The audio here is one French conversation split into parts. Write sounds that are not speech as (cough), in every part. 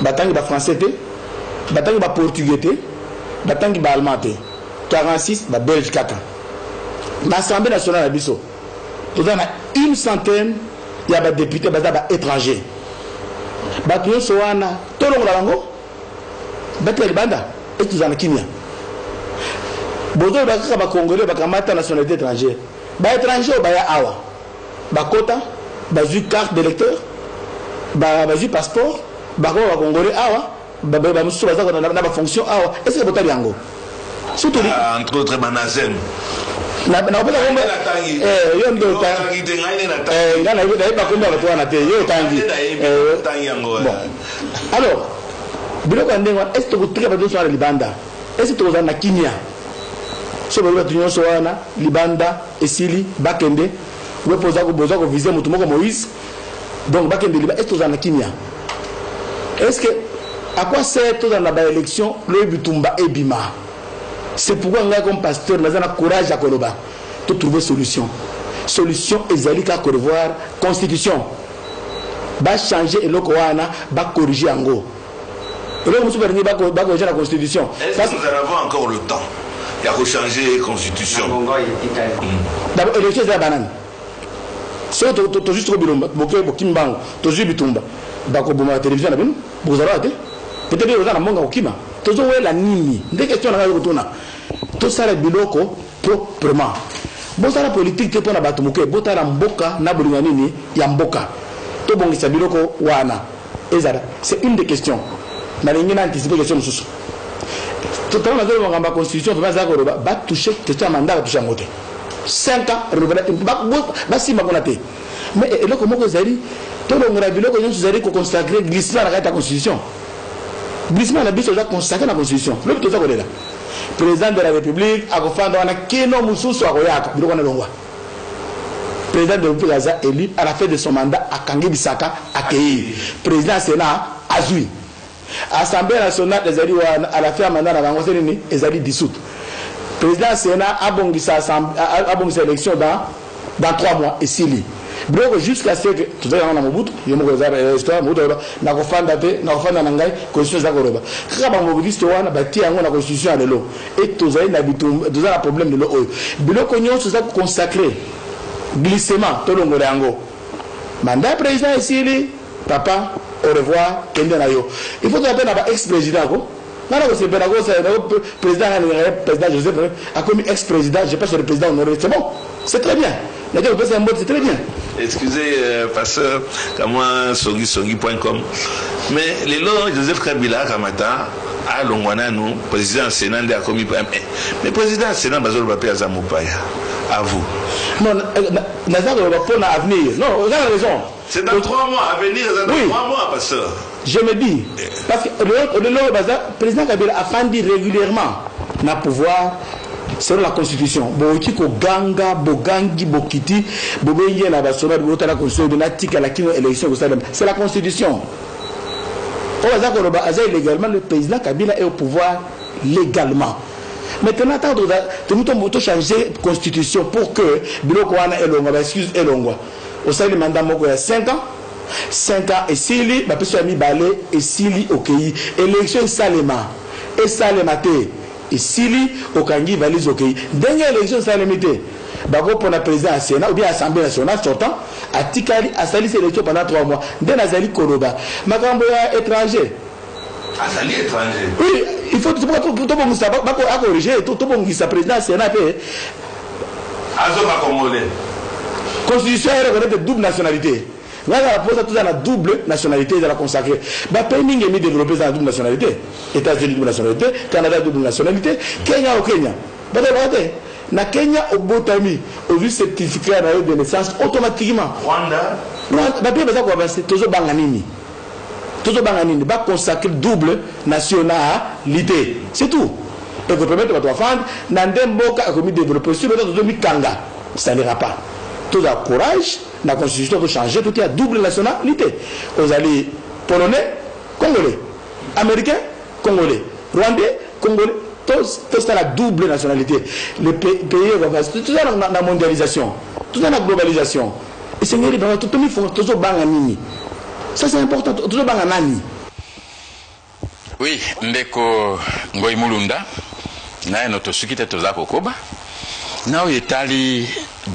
batangi bafrançais te batangi baportugais te batangi baallemand te. 46 babelge kaka na assemblée nationale na biso toza na une centaine ya badepute baza baétranger bato nyonso wana tolongola bango? Batika libanda esi toza na kimia bozoloba kaka bacongolais bakamata nationalité étrangère. Baétranger oyo baya awa. Bakota bazwi carte d'électeur bazwi passeport bakoma bacongolais awa bamosusu baza na bafonction awa. Est ce que botali yango? Surtout entre autres nakopesa kombo yo nde nga nayeba kombo ya bato wana te yo otangi. Alors biloko ya ndenge wana est ce tokotika bato nyonso wana libanda? Est ce tokozala na kimia so balobi bato nyonso wana libanda esili bakende we boza kovise motu moko moïse donc bakende liba est ce tozala na kimia est ce que à quoi sert tozala na baélection loyi bitumba ebima c'est pourquoi ngai comme pasteur naza na courage ya koloba totrouve solution. Solution ezali kaka korevoir constitution. Bachange eloko wana bacorrige yango eloko mosusu balingi bacorrige na constitution. Est-ce que nous avons encore le temps? Il y a rechanger la constitution. d'abord élection eza ya banani bitumba na bino peut-être nini question na biloko proprement bosala politike te moke botala mboka na bolinga nini ya mboka biloko wana ezala c'est une des questions nalingi na anticipe question mosusu totala nazoloba makambo ya constitution vraimen azala koloba batouche question ya mandat batouche yango te 5 ans basimba kuna te mais eloko moko ezali tolongola biloko nyonso ezali koconsacre glissement na kati ya constitution glissement na biso eza consacre na constitution lobi toza kolela président de la république akofanda wana kino mosusu akoyaka biloko wana elongwa président de la république aza élu à la fin de son mandat akangi bisaka akei président sénat azwi assemblée nationale ezali wana à la fin ya mandat na bango se nini ezali dissoute président ya sénat abongisa abongisa élection dans trois mois esili biloko jusqu'à ce que tozali yango na mobutu yo moko eza histoire mobutu aloba nakofanda te nakofanda na ngai constitution eza koloba kaka bamobiliste wana batie yango na constitution ya lelo. E tozali na toza na problème lelo oyo. Biloko nyonso eza consacré glissement tolongola yango. Mandat président esili papa au revoir kende na yo. Il faut toza na ex président ngana kosepela ko président président joseph akomi ex président je passe le président honoré c'est bon c'est très bien. Nake kopesa mbote c'est très bien. Excusez euh, pasteur kamwa songisongi.com mais lelo joseph kabila akamata alongwa nanu président sénat nde akomi mais président sénat bazoloba mpe aza mopaya à vous. Non naza koloba mpona avenir non oza na raison. C'est dans trois mois à venir eza dans Oui. trois mois pasteur je me dis parce que oyo baza président kabila afandi régulièrement na pouvoir selon la constitution. Bokoki koganga bogangi bokiti na basoda botala constitution élection ekosalema c'est la constitution. Oyo aza koloba aza illégalement le président kabila est au pouvoir légalement. Maintenant ntango tomi tochanger constitution pour que biloko wana elongwa baexcuse elongwa osali mandat moko ya 5 ans 5 ans esili bapesi ya mibale esili okei élection esalema esalema te esili okangi valise okei ndenge élection esalemi te bakopona président ya sénat ou bien assemblée nationale sortant atikali asalisi élection pendant 3 mois. Nde nazali koloba. Makambo ya étranger. Azali étranger. Oui il faut tobongisa akorige tobongisa président ya sénat mpe azoka congolais. Constitution ya reconnaître double nationalité ngai na baposa toza na double nationalité ezala consacré bapays mingi emi développé eza na double nationalité. États-unis double nationalité. Canada double nationalité. Kenya o kenya. Bato baka te na kenya obotami ozwi certificat na yo de naissance automatiquement. Rwanda. Bapays baza koavanse tozobanga nini. Tozobanga nini. Baconsacre double nationalité. C'est tout. Ekopermettre bato bafande na nde mboka ekomi développe sur beta tozomikanga ça n'ira pas. Tozala courage na constitution tochange totia double nationalité. Ozali polonais congolais américain congolais rwandais congolais tosala double nationalité. Le pays toza na mondialisation toza na globalisation. Esengeli bango totomi tozobanga nini. Ça c'est important tozobanga nani. Oui ndeko ngoi mulunda naye no tosuki te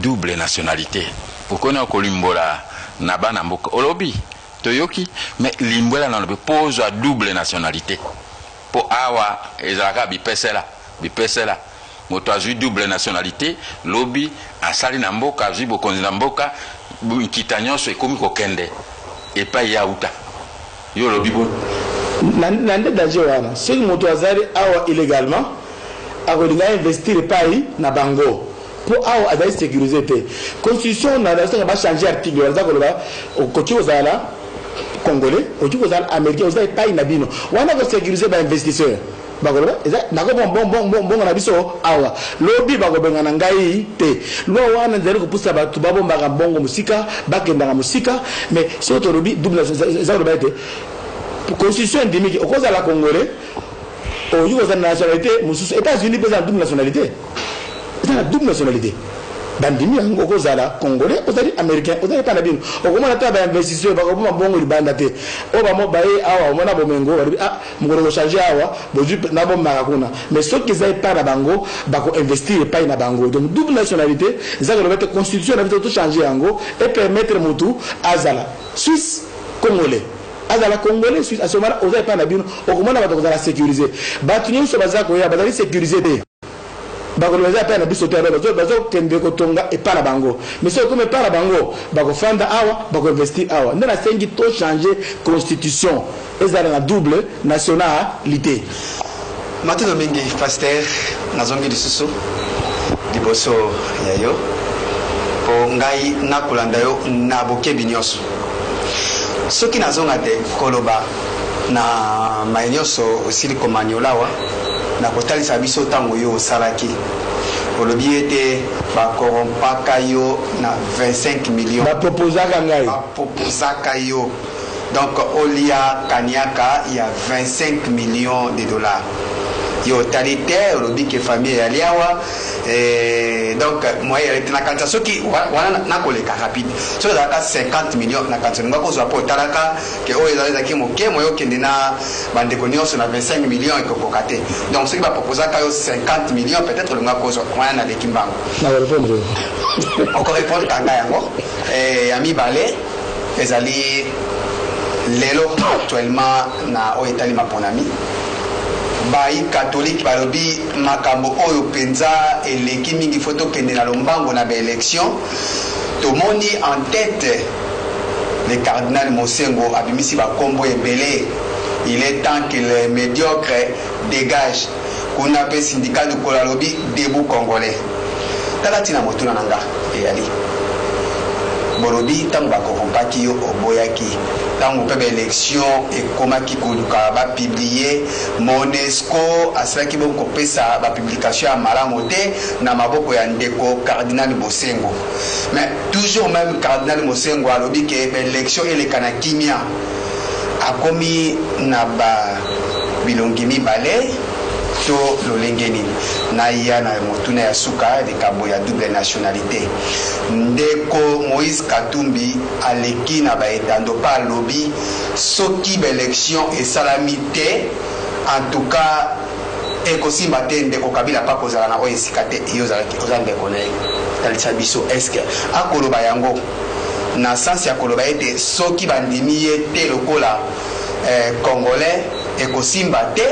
double nationalité okoni okolimbola na bana mboka. Olobi toyoki me limbwela na lobi mpo ozwa double nationalité. Mpo awa ezalaka bipesela bipesela. Moto azwi double nationalité lobi asali na mboka azwi bokonzi na mboka nkita nyonso ekomi kokende. Epai ya yo olobi bo na na nde danger wana soki moto azali awa illégalement akolinga investir epai na bango mpo awa azali sécurisé te. Constitution na soki bachange article congolais okoki kozala américain oza epai na bino wana kosécurise bainvestisseur bakoloba eza nakobongo na biso awa kopusa bato mais soki tolobi double eza koloba ete constitution endimiki okozala congolais okoki kozala na nationalité mosusu états-unis nationalité double nationalité. Bandimi yango okozala congolais américain bino awa omona bomengo balobi ah awa epai na bango bakoinvestir epai na bango. Donc double nationalité eza koloba te constitution azala suisse congolais. Azala congolais bino okomona bato kozala bakoloba eza epai na biso te bazokende kotonga epai na bango. Mais soki komi epai na bango bakofanda awa bakoinvestir awa. Nde nasengi tochange constitution. Ezala na double nationalité. Matondo mingi paster nazongi lisusu liboso ya yo. Mpo ngai nakolanda yo na bokebi nyonso. Soki nazonga te koloba na mai nyonso osili komaniolawa na kotalisa biso ntango yo osalaki. Olobi ete bakorompaka yo na 25 million bapropozaka ngai. Bapropozaka yo. Donc olia kaniaka ya 25 millions de dollars yo otali te olobi ke famille eyali awa eh, donc moye eyali te na kanisa soki wana nakoleka rapide. Soki ezalaka 50 millions na kanisa olinga kozwa mpo otalaka ke oyo ezala ezalaki moke moye okende na bandeko nyonso na 25 millions ekokoka te donc soki baproposaka yo 50 millions peut-être olinga kozwa wana naleki mbango okorépondre kanga yango ya mibale ezali lelo actuellement na oyo etali maponami bayi katolike balobi makambo oyo mpenza eleki mingi fo tokende na lombango na baélection tomoni en tête le cardinal mosengo abimisi bakombo ebele. Il est temps que le médiocre dégage. Kuna mpe syndicat likolo alobi debu congolais. Tala ntina motuna na nga eyali bolobi ntango bakorompaki yo oboyaki. Ntango mpe baélection ekomaki koluka bapiblie monesco asalaki bongo kopesa bapublication ya malamu te na maboko ya ndeko cardinal bosengo. Mais toujours même cardinal mosengo alobi ke baélection eleka na kimia. Akomi na babilongi mibale to lolenge nini? Naya na motuna ya suka likambo ya double nationalité. Ndeko moïse katumbi aleki na baetando mpe alobi soki baélection esalami te en tout cas ekosimba te ndeko kabila mpa kozala na oyo esika te yo oza ndeko na ye. Talisa biso estce akoloba yango? Na sansi ya koloba ete soki bandimi ye te lokola eh, congolais ekosimba te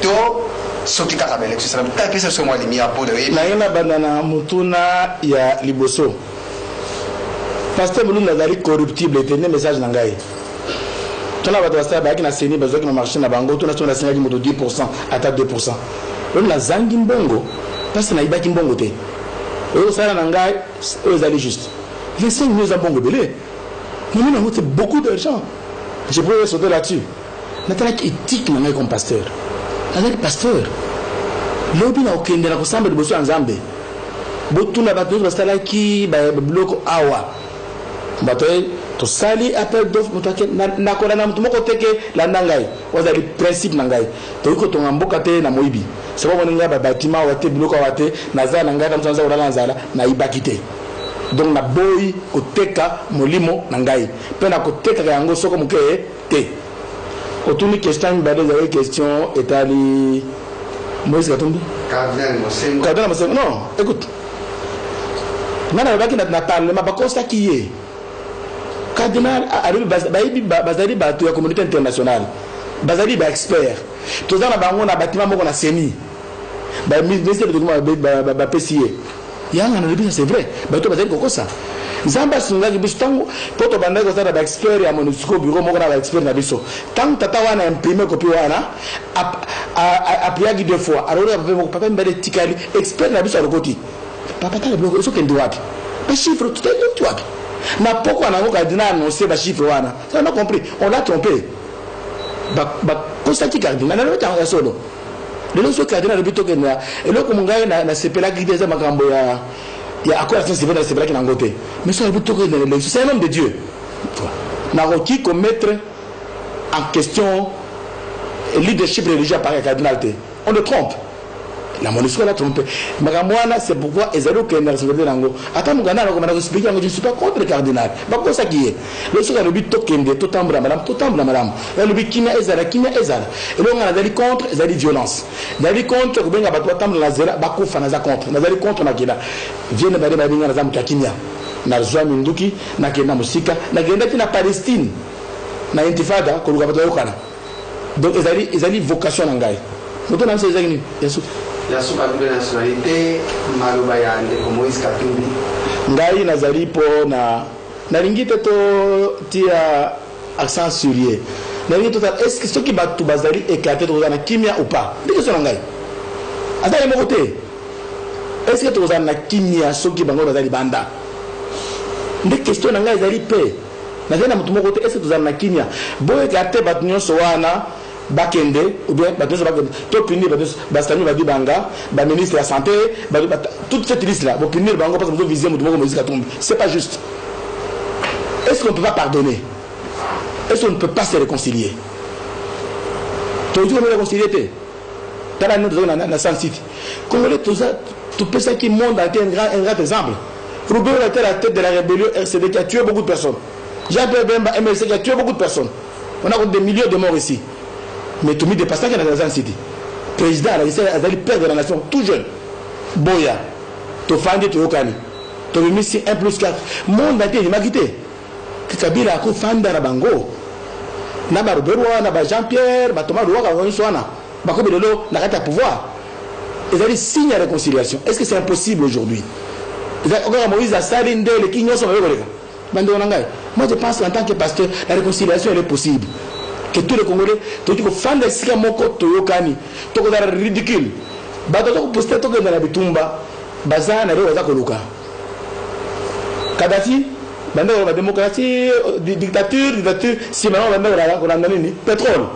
to soki kaka pesa biso nabanda na ya liboso. Paster molungu azali corruptible nde message na na na marché na bango tona so nasengaki moto 10 pourcent ata 2 pourcent oyo nazangi mbongo mpasi nayibaki mbongo te. Oyo osala na ngai oyo ezali juste. 25 millions beaucoup d'argent. Je pourrais sauter là-dessus. Éthique na comme pasteur nazali pasteur. Lobi na kokende na kosamba liboso ya nzambe. Botuna bato nyonso basalaki biloko awa. Bato tosali appel d'offre moto ake nakola na moto moko teke landa ngai. Wazali principe na ngai. Tokoki kotonga mboka te na moyibi. Soko moni ngai babatima awa te biloko awa te naza na ngai kamso naza kolala na nzala nayibaki te. Donc naboyi koteka molimo na ngai. Mpe na kotekaka yango soko moke te otuni question mibale ezalaki question etali moïse katumbi kardinal mosengo non écoute ngai nalobaki na parlement bakosaki ye cardinal alobi bayebi bazali bato ya communauté internationale bazali baexpert toza na bango na batima moko na seni baministre de document bapesi ye yanga nalobi c'est vrai bato bazali kokosa nzambe asungaki biso ntango mpo tobandaki kosala baexpert ya monusco bureau moko na baexpert na biso. Ntango tata wana imprime kopi wana apuyaki deux fois. Alolaka papa moko papa mibale etikali expert na biso alokoti. Papa tala biloko ezokende wapi? Bachifre tutaki wapi? Na pokwa nango cardinal annonce bachifre wana. Sana compris. On l'a trompé. Bakosaki cardinal nalobeti solo lelo so cardinal alobi tokende eloko mongai nasepelaki te eza makambo ya ya accord action civil nasepelaki nango te mais so alobi tokende na élection c'est un homme de dieu. Nakoki komettre en question leadership religieux appareil ya cardinal te on le trompe la monusco l'a trompé makambo wana c'est pourquoi ezali okende na responsabilité nango ata mokanda nakomanda koexplike yango je suis pas contre cardinal bakosaki ye lo soki alobi tokende totambola malamu totambola malamu alobi kimia ezala kimia ezala eloko nga nazali contre ezali violence nazali contre kobenga bato batambola na nzela bakufa naza contre nazali contre nakenda vienne bade babinga naza moto ya kimia nazwa minduki nakenda mosika nakendaki na palestine na intifada koluka bato bayokana donc ezali vocation na ngai moto na biso ezaki nini ya suka double nationalité maloba ya ndeko moïse katumbi. Ngai nazali mpo na nalingi te totia accent sur ye. Nalingi totala est ce que soki bato bazali éclaté tokozala na kimia ou pas? Nde question na ngai? Aza ye moko te. Est ce que tokozala na kimia soki bango baza libanda nde question na ngai ezali mpe. Nazali na motu moko te est ce que tozala na kimia? Boéclate bato nyonso wana bakende ou bien bato nyonso bakende topinir bato baministre ya santé toute cette liste là bopinir bango parce que bozovisie motu moko moïse katumbi c'est pas juste. Est ce qu'on ne peut pas pardonner? Est ce qu'on ne peut pas se réconcilier? Tozi komi réconcilier te tala nini tozaki na san city congolais topesaki monde un grand, un grand exemple? Roubert était à la tête de la rébellion RCD qui a tué beaucoup de personnes. Jean-Pierre Bemba MLC qui a tué beaucoup de personnes. On a des millions de morts ici mais tomi depasaki na Kazan City. Président azali père de la nation tout jeune. Boya tofandi toyokani tobimisi 1 plus 4 monde ate endimaki te kabila akofanda na bango na barobert wana bajean pierre batoma lowaka nyonso wana bakomi lelo na kati ya pouvoir. Ezali signe ya réconciliation. Est ce que c'est impossible aujourd'hui? Okaka moïse asali nde eleki nyonso mabe moi je pense en tant que pasteur la réconciliation elle est possible que tous les congolais tokoki kofanda esika moko toyokani. Tokozala ridicule. Bato tokoposte tokenda na bitumba baza na eloko baza koluka kadafi bandeko na démocratie dictature dictature. Nsima nango bandeko kolanda nini pétrole.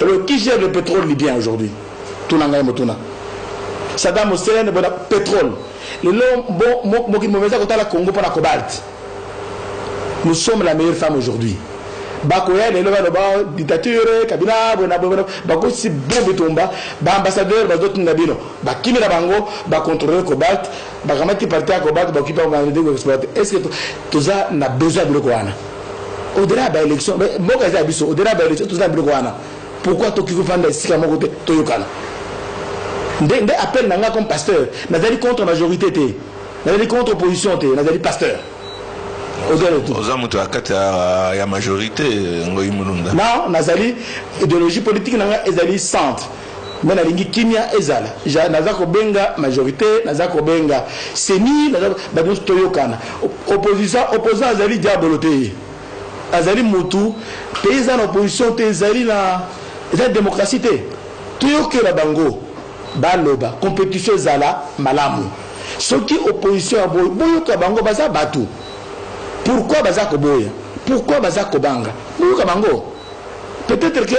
Alors qui gère le pétrole libyen aujourd'hui? Tuna ngai motuna. Saddam hussein bona pétrole. Lelo mokili momeza kotala congo mpona cobalt. Nous sommes la meilleure femme aujourd'hui bakoya lelo baloba dictature kabila bona bona bakosi bo bitumba. Baambassadeur bazotinda bino. Bakimi na bango bacontrôler cobalt bakamati parti ya cobalt bakoki mpa exploite. Est ce que toza na besoin ya biloko wana? Au-delà ya baélection mboka eza ya biso au-delà ya baélection toza na biloko wana. Pourquoi tokoki kofanda esika moko te toyokana? Nde nde appel na nga comme pasteur nazali contre majorité te nazali contre opposition te nazali pasteur oza moto ya kati ya majorité ngoi mulunda. Non nazali idéologie politique na nga ezali centre. Me nalingi kimia ezala. Naza kobenga majorité naza kobenga seni bato nyonso toyokana. Opposant azali diabolo te. Azali motu pays eza na opposition te ezali na ezali démocratie te. Toyokela bango. Baloba compétition ezala malamu. Soki opposition ya boyoka bango baza bato pourquoi baza koboya pourquoi baza kobanga boyoka bango. Peut-être que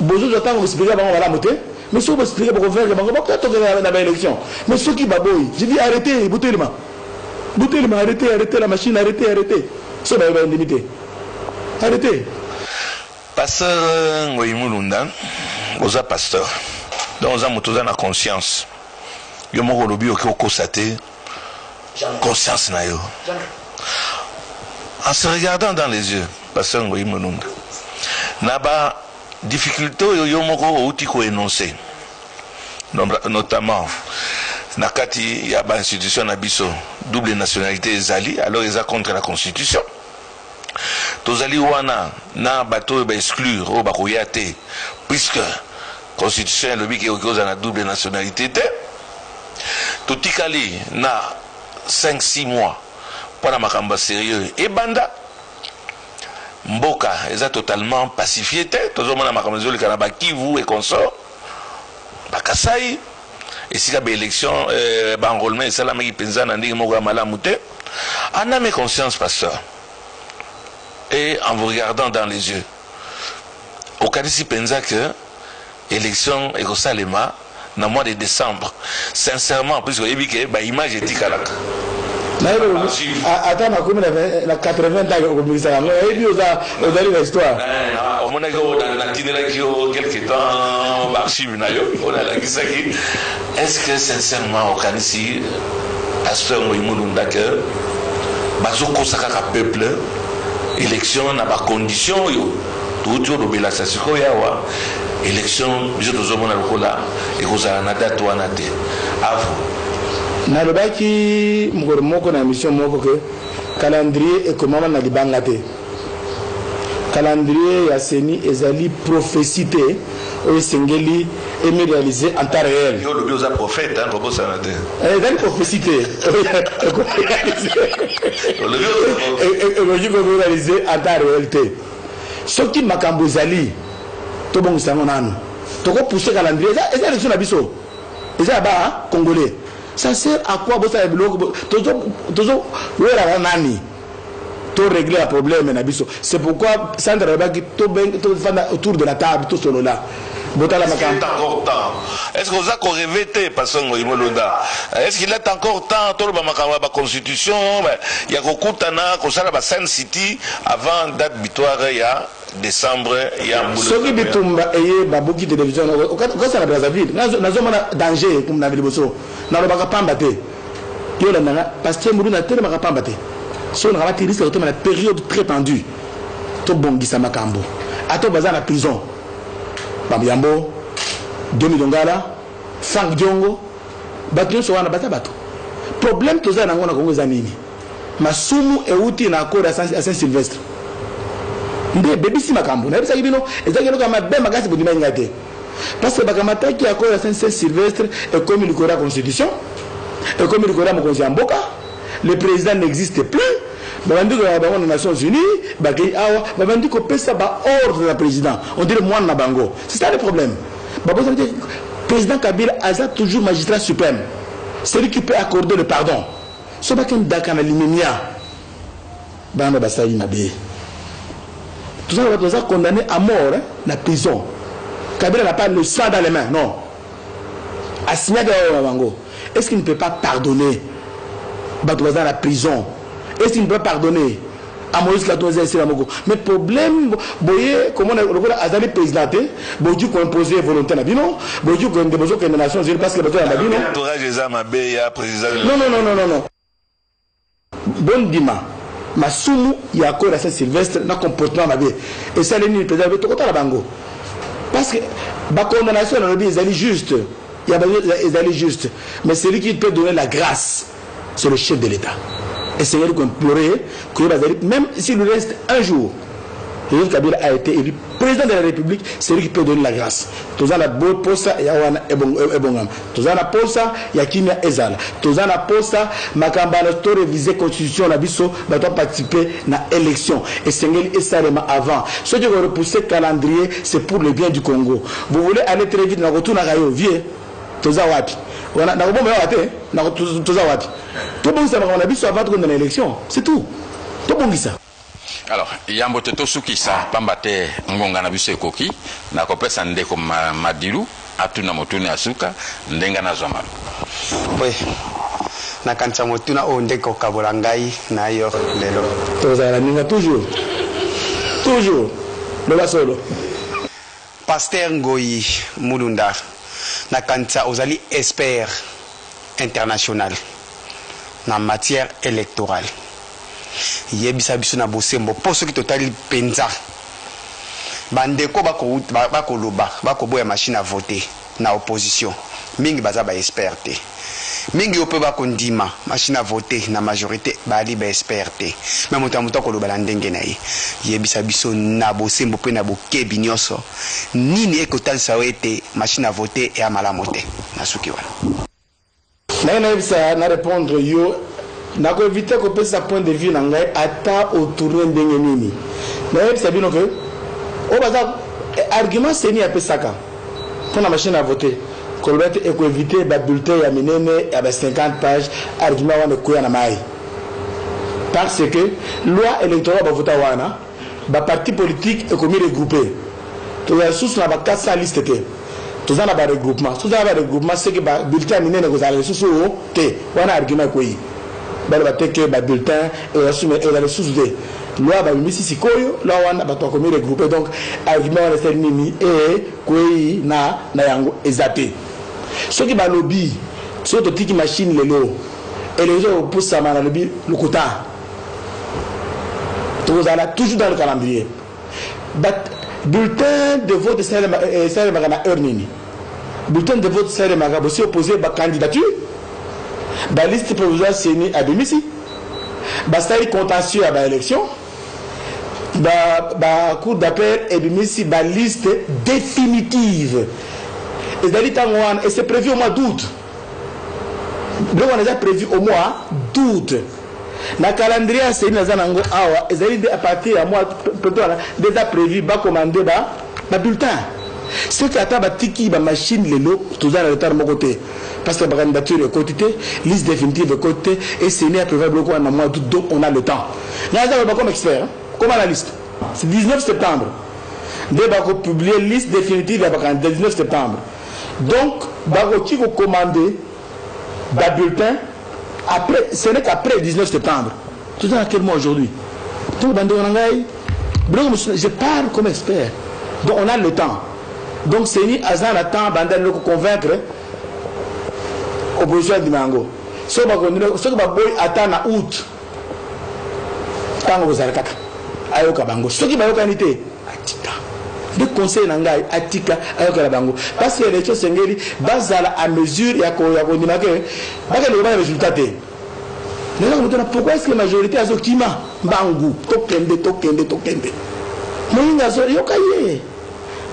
bozozwa ntango boexplike bango malamu te mais soki boexplike bokonvaincre bango bakotokela na baélection mais soki baboyi je dis arrêtez botelema botelema arrêtez arrêtez la machine arrêtez arrêtez. So bayo bayendimi te arrêtez. Pasteur ngoi mulunda oza pasteur. Donc oza moto oza na conscience. Yo moko olobi oki okosa te. Conscience na yo en se regardant dans les yeux pasteur ngoyi monunda na badifficulté oyo yo moko outi koénonce notamment na kati ya bainstitution na double nationalité ezali alors eza contre la constitution. Tozali wana na bato oyo baexclure oyo bakoya puisque constitution elobi ke okoki ozala na double nationalité te. Totikali na 5-6 mois mpona makambo ya sérieux ebanda mboka eza totalement pacifié te. Tozomona makambo ezoleka na bakivu e consort bakasai esika baélection euh, baenrôlement esalamaki mpenza na ndenge moko ya malamu te. En âme et conscience pasteur. Et en vous regardant dans les yeux okanisi mpenza ke élection ekosalema na mois de décembre sincèrement puisque oyebi ke baimage etikalaka nayebi Archive. ata makomi na vingt- na 80 ntango okomisaka yango oyebi oza- ozali na histoire. Eh, omonaki o na- natindelaki yo quelque temps baarchive na yo oyo nalakisaki. Est ce que sincèrement okanisi? Pasteur moi mulunda ke bazokosa kaka peuple élection na bacondition oyo touti olobela sa sikoyo awa élection biso tozomona lokola ekozala na date wana te. Avo nalobaki mokolo moko na émission moko ke calendrier ekomama na libanga te. Calendrier ya seni ezali prophétie te oyo esengeli emi réalise en temps réel. Olobi oza prophète kobosana te. Eh, ezali prophétie te. Ekoki (laughs) olobi oza ekoki koréalise en temps réel te. Soki makambo ezali tobongisa yango nanu. Tokopousse calendrier eza élection na biso. Eza ya ba congolais ça sert à quoi bosala biloko bo- tozo- tozowelaka nani? Torégler ya problème na biso. C'est pourquoi centre alobaki tofanda autour de la table tosolola Est-ce qu'il makambo est encore temps? Est-ce qu'on a qu'on rêvé Pasteur Ngoïmolonda Est-ce qu'il est encore temps? Tout le monde la constitution Il y a Kokutana, Kosala, Sen City avant date victoire il y a décembre il y a soki bitumba eye babuki télévision okosala brazzaville Nazo- nazomona danger na liboso nalobaka pamba te. Yo olandanga paster mulu natelemaka pamba te. Soki nakaba te risque kotema na période très tendue. Tobongisa makambo. Ata baza na prison bamuyambo domi dongala frank diongo bato nyonso wana baza bato. Problème toza nango na kongo eza nini? Masumu euti na accord ya Saint- sylvestre nde ebebisi makambo. Nayebisaki bino ezaki eloko ya mabe makasi bondimai ngai te. Parce que bakamataki accord ya saint sylvestre ekomi likolo ya constitution ekomi likolo ya mokonzi ya le président n'existe plus babandi koyaka bango na nations unies bakei awa babandi kopesa baordre na président. On dirait mwana na bango. C'est ça le problème. Babosani te président kabila aza toujours magistrat suprême. Celui qui peut accorder le pardon. So bakendaka na limemia. Bana basali mabe toza bato baza condamné à mort hein, na prison. Kabila n'a pas le sang dans les mains non. Asignaki oyo na bango. Est ce qu'il ne peut pas pardonner? Bato baza na prison est ce qu'il ne peut pas pardonner? A moïse kato eza esila moko. Mais problème boye komona lokola azali président te boki koimpose volonté na bino boki kokende bozokende nations unis parce que bato na bino Entourage des Amabe, il y a président. non non non non non. Non bondima masumu ya accord ya saint sylvestre na comportement mabe esali nini président abe tokotala bango. Parce que bacondamnation nalobi ezali juste. Ya bango ezali juste. Mais celui qui peut donner la grâce c'est le chef de l'état esengeli koimplorer koyeba azali même s'il reste un jour Joseph Kabila a été élu président de la République, c'est lui qui peut donner la grâce. Toza na bo posa ya wana ebongam. Toza na posa ya kimia ezala. Toza na posa makamba to réviser constitution na biso to participer na élection. Et sengeli esalema avant. Ce qui va repousser calendrier, c'est pour le bien du Congo. Vous voulez aller très vite na retourna kayo vie. Toza wapi? Wana na bomba wate, na toza wapi? To bongisa makamba na biso avant de na élection. C'est tout. To bongisa. alors yambo te tosukisa pamba te ngonga na biso ekoki na kopesa ndeko ma, madilu atuna motuni ya suka ndenge nazwa malu we nakanisa motuna oyo nde kokabola ngai na yo lelo tozala na ninga toujours toujours loba solo paster ngoi mulunda nakanisa ozali expert international na matière électorale. Yebisa biso na bosembo. Mpo soki totali mpenza bandeko bakoloba bako bakoboya machine à voter na opposition. Mingi baza baexpert te mingi yo mpe bakondima machine à voter na majorité bali baexpert te me moto ya moto akoloba na ndenge na ye. Yebisa biso na bosembo mpe na bokebi nyonso nini ekotalisa yo ete machine à voter eya malamu te? Na suki wana. Naye nayebisa na répondre yo nakoevite kopesa point de vue na ngai ata otourne ndenge nini. Nayebisa bino ke oyo baza argument seni apesaka mpona machine à voter koloba ete ekoevite babulletin ya minene ya ba 50 page argument wana ekoya na mai parce que loi électoral bavota wana baparti politique ekomi regroupe toza lisusu na ba 400 liste te. Toza na baregroupement soki toza na baregroupement seke babulletin ya minene ekozala lisusu oyo te. Wana argument ekoyi baloba te ke babulletin ezala lisusu te. Loi babimisi sikoyo loi wana bato bakomi regroupe donc argument wana esali nini ekwei na, na yango eza soki balobi soki totiki machine lelo élection ekopusama na lobi lokuta tokozala toujours dans le calendrier. Bulletin de vote esalemaka na heure nini? Bulletin de vote esalemaka bosi opose bacandidature baliste provisoire seni abimisi basali contentieux ya baélection bacour d'appel ebimisi baliste définitive ezali ntango wana et c'est prévu au mois d'août. Biloko wana eza prévu au mois d'août. Na calendrier ya seni naza nango awa ezali de à partir ya mois poto wana nde eza prévu bakomande babulletin soki ata batiki bamachine lelo toza na retard moko te. Parce que bacandidature ekoti te liste définitive ekoti te et seni aprévoir biloko wana na mois d'août donc on a le temps. Ngai aza koloba comme expert comme analyste c'est 19 septembre. Nde bakopublie liste définitive ya bacandidat 19 septembre donc bakoki kocommande babulletin ce n'est qu'après 19 septembre. Toza na quel mois aujourd'hui? Je parle comme expert. Donc on a le temps. Donc seni aza na temps banda lelo koconvaincre opposition andima yango soki baboyi ata na août ntango kozala kaka ayoka bango. Soki bayokani te atika nde conseil na ngai atika ayokela bango. Parce élection esengeli bazala à mesure ya kondima ke bakendeke bana résultat te. Nelaka motona pourquoi est ce que majorité azokima mbangu? Tokende tokende tokende. Moyinga azoyoka ye.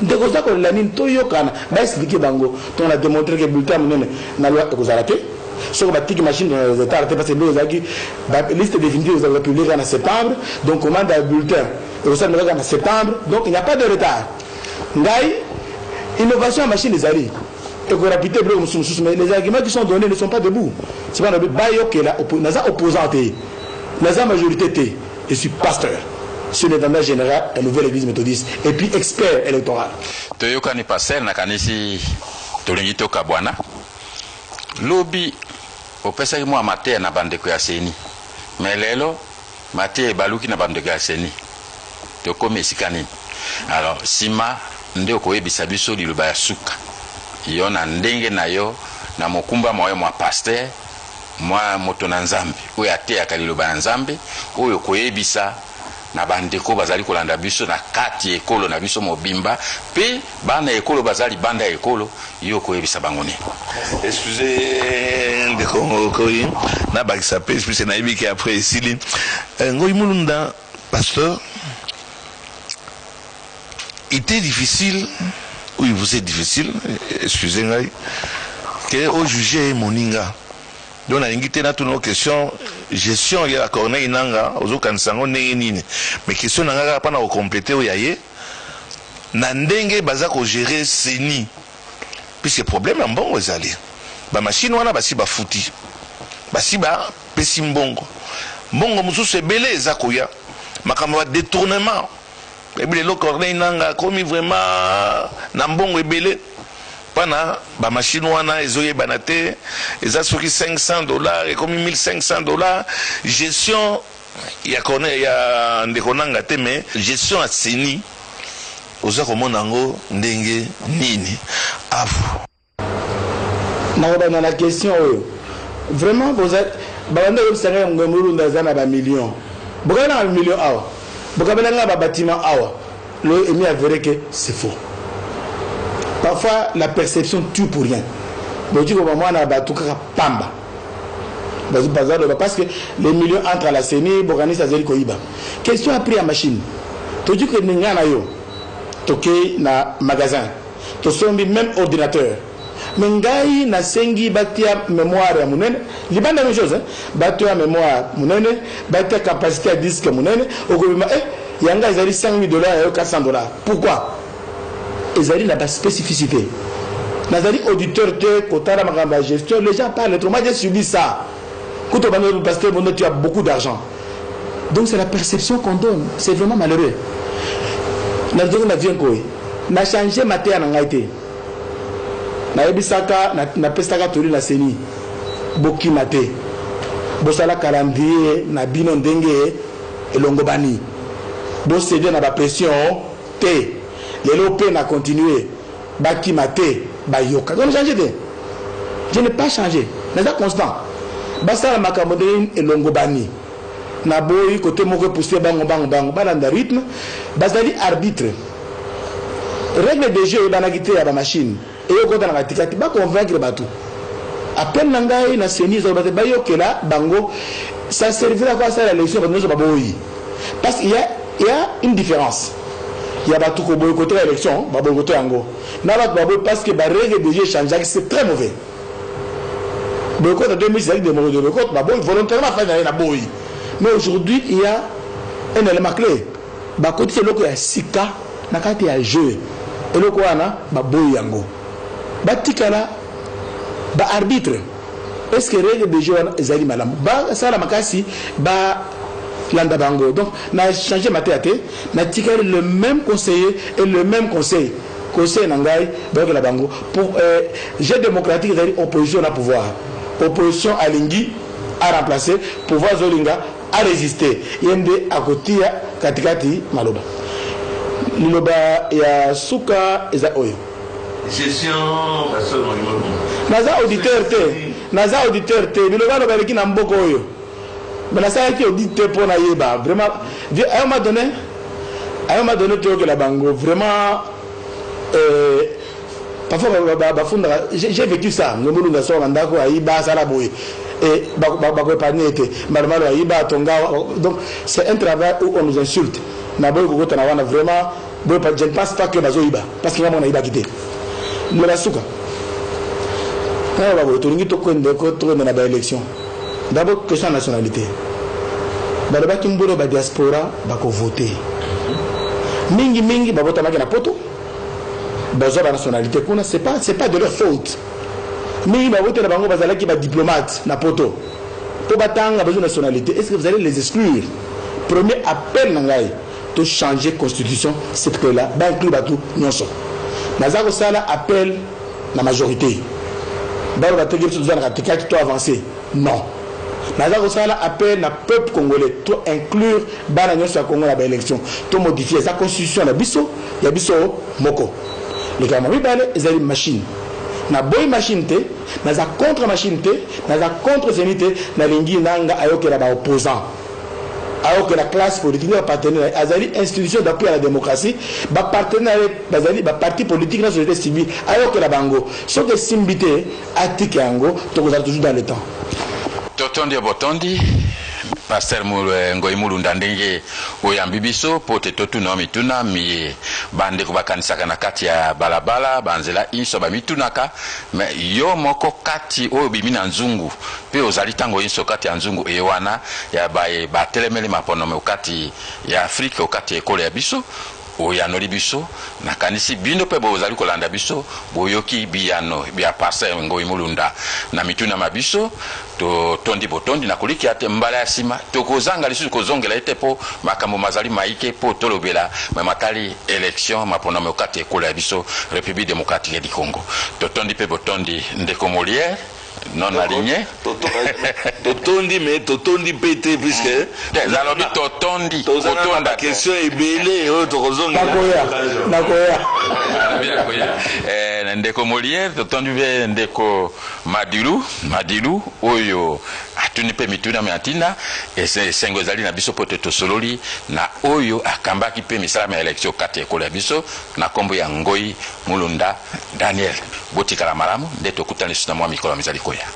Ndeko oza kolela nini? Toyokana. Baexplike bango. Ntongo na démontre ke bulletin monene na loi ekozala te. Soki batiki machine dans retard te parce que biloko ezalaki liste définitive ezalaka publie na septembre. Donc commande ya bulletin kaka na septembre donc il n'y a pas de retard. Ngai innovation ya machine ezali ekorapite mais les arguments qui sont donnés ne sont pas debout. C'est pas bayokela naza opposant te naza majorité te je suis pasteur. Sur l'étendard général la nouvelle église méthodiste. Et puis expert électoral. Toyokani paster nakanisi tolingi tokabwana lobi opesaki mwa mateya na bandeko ya seni. Me lelo mateya ebaluki na bandeko ya seni tokomi esika nini. Alors nsima nde okoyebisa biso liloba ya suka. Yo na ndenge na yo na mokumba mwa yo mwa paster mwa moto na nzambe oyo ateyaka liloba ya nzambe oyo okoyebisa na bandeko bazali kolanda biso na kati ya ekolo na biso mobimba mpe bana ekolo baza libanda ya ekolo yo koyebisa bango nini. Excuse ndeko ngokoi nabakisa mpe espuse nayebi ke après esili. Ngoi mulunda pasteur était difficile. Oui vous êtes difficile. Excusez ngai ke ojuge moninga. Donc nalingi te natuna o question gestion ya corneille nanga ozokanisa yango ndenge nini mais question na nga kaka mpona kocomplete oyo ye na ndenge baza kogere seni puisque problème ya mbongo ezali bamashine wana basi bafuti basi bapesi mbongo. Mbongo mosusu ebele eza koya makambo ya détournement ebi lelo corneille nanga akomi vraiment na mbongo ebele. Mpona bamashine wana ezoyebana te. Eza soki 500 dollar ekomi 1500 dollar gestion ya corneille ya ndeko nanga te mais gestion ya seni oza komona yango ndenge nini. Avu nakobanda na question oyo vraiment boza babanda kobisanga ya ngwe mulunda aza na bamillion bokabela na bamillion awa bokabelanga babatiment awa. Lo emi avéré que c'est faux. Parfois la perception tue pour rien. Boki koba mwana bato kaka pamba. Bazo baza loba parce que les millions entre à la seni bokanisi azali koyiba. Question apris ya machine. Toki kokende ngai na yo tokei na magasin. Tosombi même ordinateur me ngai nasengi batia mémoire ya monene. Libanda même chose batia mémoire monene batia capacité ya disque monene. Okobima eh yanga ezali 5 000 dollars yayo 400 dollars. Pourquoi? Ezali na baspécificité nazali auditeur te kotala makambo ya gestion. Les gens parlent trop. Moi j'ai subi ça. Kuto bana parce que tu as beaucoup d'argent. Donc c'est la perception qu'on donne. C'est vraiment malheureux. Nazongi na vie koye na change mateya na ngai te nayebisaka napesaka toli na seni bokima te. Bosala calendrier na bino ndenge elongobani bosede na bapression te. Lelo mpe na continue bakima te bayoka. Donc change te je n'ai pas changé. Naza constant. Basala makambo ndenge elongobani na boyi kote moko bango bango bango. Balanda rythme. Bazali arbitre. Règle de jeu ebanaki te ya bamashine eyokota na katikati baconvaincre bato appel na ngai na seni ezaloba te bayokela bango. Ça servira ko asala élection bato parce qu'il y a, il y a une différence. Ya bato koboyikote ya élection baboyikote yango. Na bato parce que barègle de jeu echangeaki c'est très mauvais. Boyikote ya 2006 ezali démocrate de volontairement na ye mais aujourd'hui il y a un élément clé. Bakotisa eloko ya sika na kati ya jeu. Eloko wana batikala baarbitre est ce que règle de jeu wana ezali malamu? Basala makasi balanda bango. Donc na change mateya te natikali le même conseiller et le même conseil. Conseil na ngai bayokela bango. Pour euh, jeu démocratique ezali opposition na pouvoir. Opposition alingi aremplace pouvoir zolinga arésister ye nde akotia katikati maloba. Liloba ya suka eza oyo gestion naza auditeur te. Naza auditeur te. Biloba aloba eleki na mboka oyo. Mpo nayeba vraiment à un moment donné à un moment donné toyokela bango. Vraiment euh, parfois bafundaka j'ai vécu ça. Ngomolunga soko na ndako ayiba asala boye. Ayiba atonga donc c'est un travail où on nous insulte. Na kokotana wana vraiment boye je ne pense pas que bazoyiba. Parce que nga mona te lola suka. Tala baboye tolingi tokende tokende na baélection d'abord question ya nationalité. Balobaki mbolo badiaspora bakovote mingimingi babotamaki na poto. Bazwa banationalité kuna c'est pas, c'est pas de leur faute. Mingi baboti na bango bazalaki badiplomate na poto. Mpo batanga bazwa nationalité. Est ce que vous allez les exclure? Premier appel na ngai to changer constitution pays là. Bainclure bato nyonso naza kosala appel na majorité. Baloba te biso toza na katikati to avancé. Non. Naza kosala appel na peuple congolais to inclure bana nyonso ya congo na baélection to modifie eza constitution na biso ya biso moko. Likambo mibale ezali machine. Naboyi machine te naza contre machine te naza contre seni te nalingi nanga ayokela baopposant ayokela classe politique nde bapartenaire azali institution d'appui à la démocratie bapartenaire bazali baparti politique na société civile. Ayokela bango soki esimbi te atika yango tokozala toujours dans le temps. Botondi paster ngoi mulunda ndenge oyambi biso mpo te totuna mituna mi bandeko bakanisaka na kati ya balabala banzela inso bamitunaka me yo moko kati oyo bimi na nzungu mpe ozali ntango inso kati ya nzungu eye wana ya batelemeli maponome okati ya afrike okati ya ekolo ya biso oyanoli biso nakanisi bino mpe bozali kolanda biso boyoki biyano bya paster ngoi mulunda. Na mituna ma biso totondi botondi na kolikia te mbala ya nsima tokozanga lisusu kozongela ye te mpo makambo mazali maike mpo tolobela me matali élection maponame okati ekolo ya biso république démocratique ya congo totondi mpe botondi ndeko molière non aligné totondi me totondi mpe te puiske ezalobi totondi. Tozana na bakestion ebele oyo tokozongela nakoya nakoya na ndeko molière totondi mpe ndeko madilu madilu oyo atuni mpe mituna me atinda ese- esengo ezali na biso mpo te tosololi na oyo akambaki mpe misalama ya elektio kati ya ekolo ya biso na nkombo ya ngoi mulunda daniel. Botikala malamu nde tokutani lisusu na mwa mikolo ya mizali koya.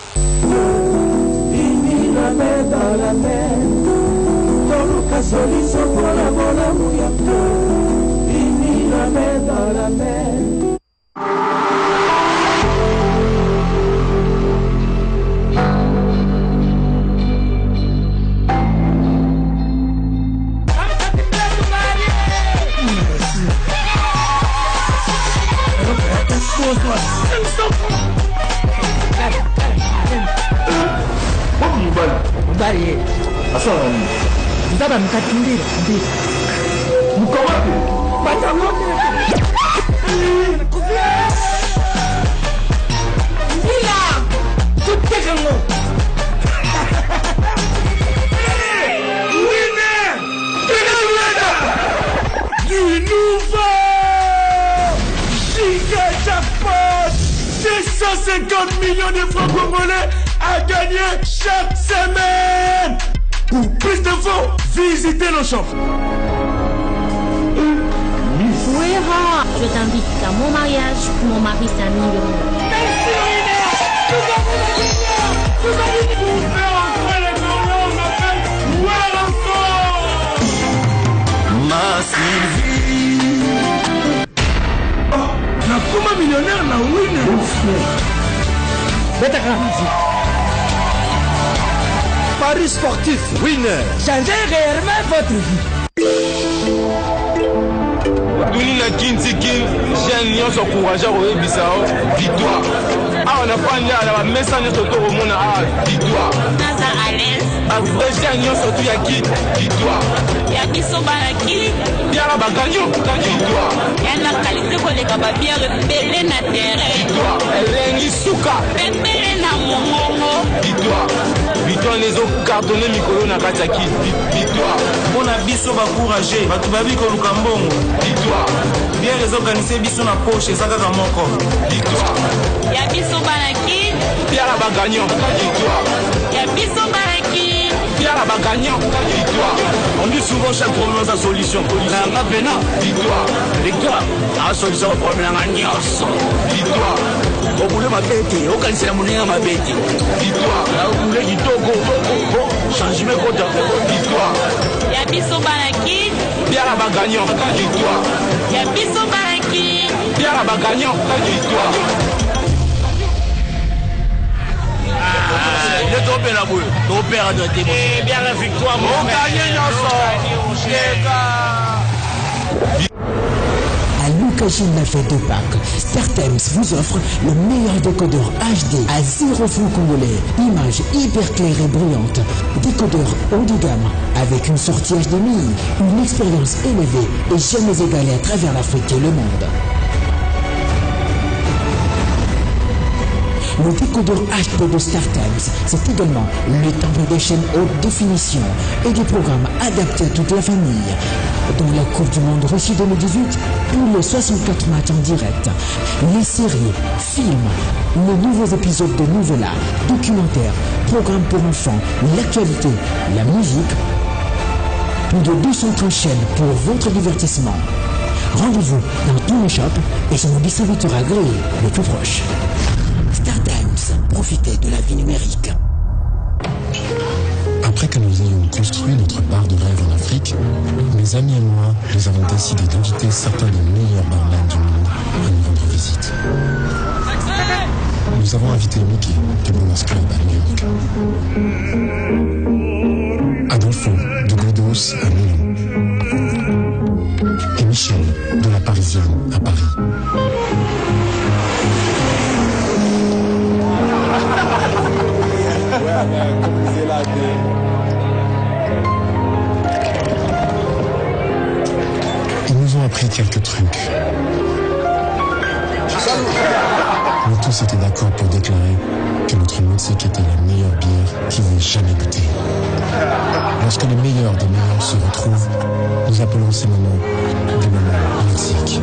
solution mpona bolamu ya to inilame dans la mer Grosse noix. 500 francs. mobali mobali ye asala nini nza bamikati mbila mbila mukamate batango 250 millions de francs congolais à gagner chaque semaine. Pour plus d'infos, visitez nos shops Wera, je t'invite à mon mariage pour mon mari. Ma Sylvie millionnaire na wine betaka paris sportif winner. Changez réellement votre vie. Tuni na kintiki jeune nyonso kourage koyebisa o victoire. Awa na fandi ala bamesa nyonso tokomona awa victoire président nyonso tu ya victoire ya biso banaki biara baganyo victoire ya na kalite koleka babiare ebele na terrain elengi suka pepele na mongongo. Victoire nde ezokartone mikolo na kati ya victoire mpona biso bakourage bato babi koluka mbongo. Victoire biere ezokanisa biso na poshe eza kaka moko. Victoire ya biso banaki biara baganyo victoire ya biso banaki biara baganyo victoire. On dit souvent chaque problème a sa solution. Nanga pena victoire. Victoire a solution problème nanga nyonso victoire. Obule mabe te okanisela moninga mabe te victoire. Obule kitoko changement kota victoire. Ya biso banaki biara baganyo victoire. Ya biso banaki biara baganyo victoire nde topela boye topera to te biara victoire okanye nyonso À l'occasion de la fête de Pâques, StarTimes vous offre le meilleur décodeur HD à 0 francs congolais. Image hyper claire et brillante. Décodeur haut de gamme avec une sortie HDMI, une expérience élevée et jamais égalée à travers l'Afrique et le monde. Le décodeur HD de StarTimes, c'est également le temple des chaînes haute définition et des programmes adaptés à toute la famille. Dans la Coupe du Monde Russie 2018, tous les 64 matchs en direct, les séries, films, les nouveaux épisodes de novellas, documentaires, programmes pour enfants, l'actualité, la musique, plus de 230 chaînes pour votre divertissement. Rendez-vous dans tous les shops et chez nos distributeurs agréés les plus proches. StarTimes, profitez de la vie numérique. Après que nous ayons construit notre bar de rêve en Afrique, mes amis et moi, nous avons décidé d'inviter certains des meilleurs barman du monde à nous rendre visite. Nous avons invité Mickey du Boomers Club à New York, Adolfo de Godos à Milan et Michel de la Parisienne à Paris. Ils nous ont appris quelques trucs. Nous tous étaient d'accord pour déclarer que notre Mexique était la meilleure bière qu'ils aient jamais goûtée. Lorsque les meilleurs des meilleurs se retrouvent, nous appelons ces moments des moments Mexique.